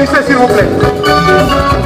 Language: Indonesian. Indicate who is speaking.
Speaker 1: Policier, s'il vous plaît.